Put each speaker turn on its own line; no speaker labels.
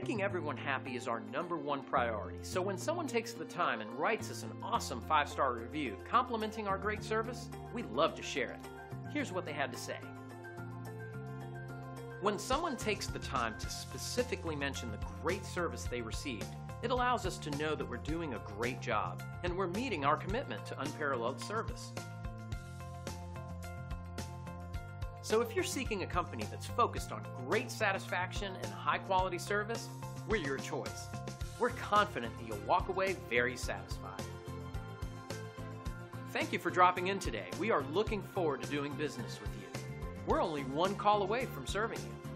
Making everyone happy is our number one priority, so when someone takes the time and writes us an awesome five star review complimenting our great service, we love to share it. Here's what they had to say. When someone takes the time to specifically mention the great service they received, it allows us to know that we're doing a great job and we're meeting our commitment to unparalleled service. So if you're seeking a company that's focused on great satisfaction and high quality service, we're your choice. We're confident that you'll walk away very satisfied. Thank you for dropping in today. We are looking forward to doing business with you. We're only one call away from serving you.